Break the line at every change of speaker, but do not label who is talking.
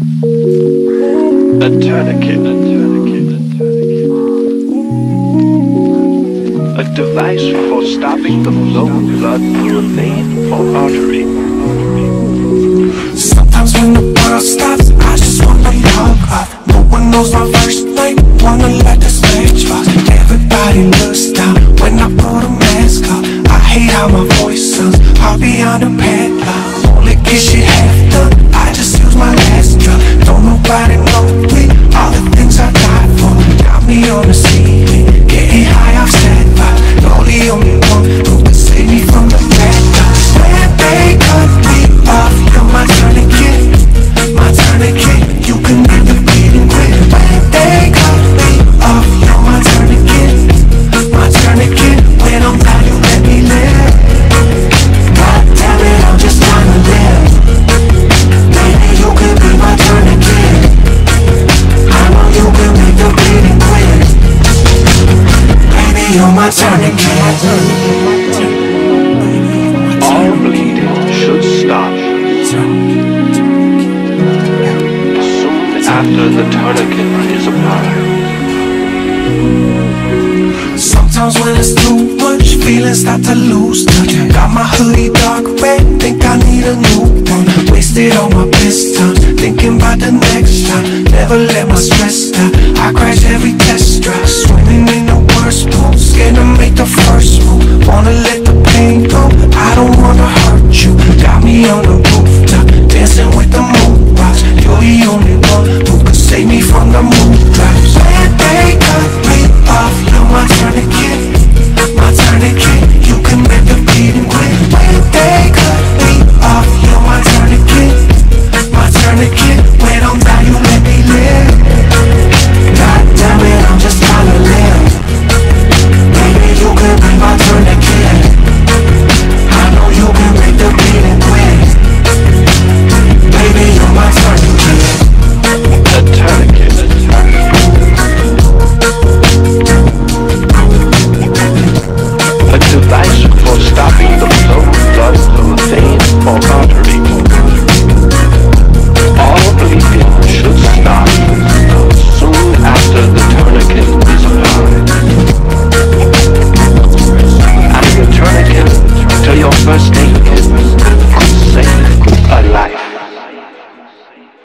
A tourniquet. A tourniquet. A tourniquet. A device for stopping the flow of blood through a vein or artery.
Sometimes when the world stops, I just wanna log off. No one knows my first name, wanna let the stage box. Everybody looks down when I put a mask on. I hate how my voice sounds, I'll be on a padlock. My tourniquet.
All bleeding should stop soon after the tourniquet is applied.
Sometimes when it's too much, feelings start to lose touch. Got my hoodie dark red, think I need a new one. Wasted all my best times, thinking about the next time. Never let my stress down. I crash. alive.